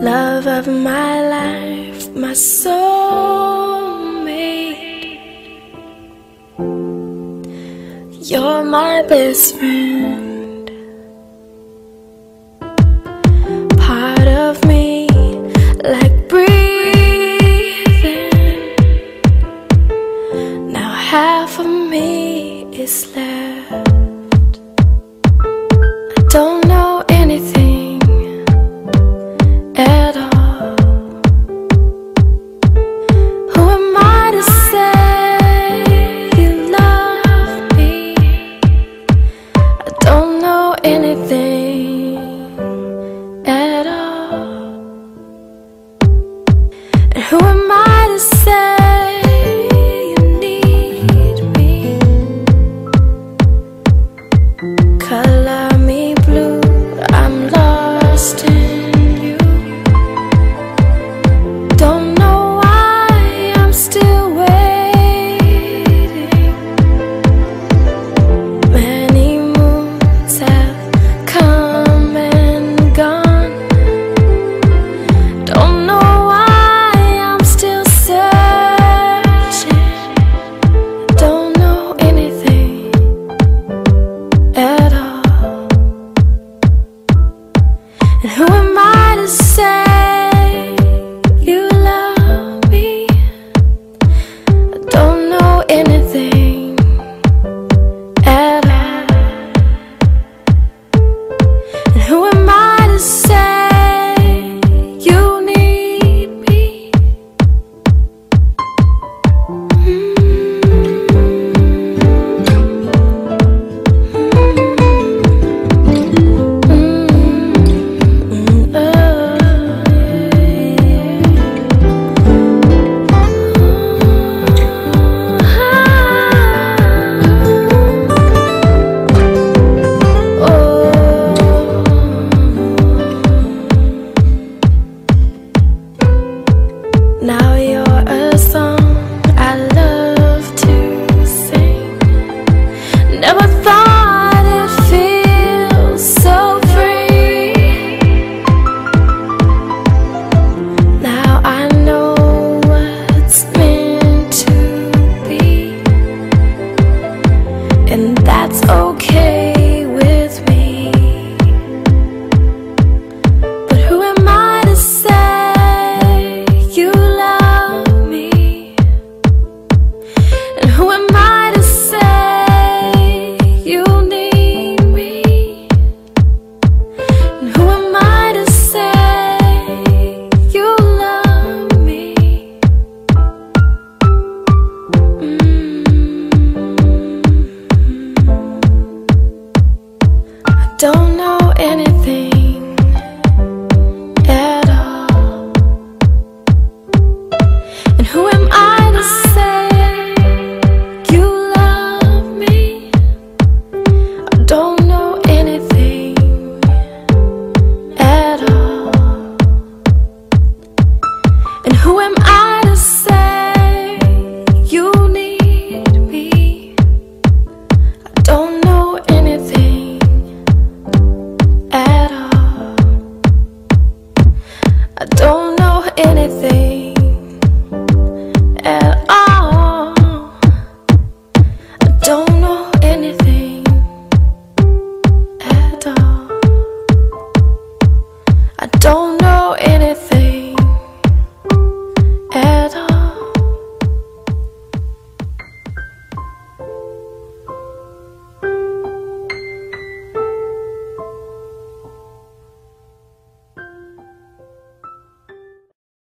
Love of my life, my soulmate. You're my best friend. And who am I to say? Now you're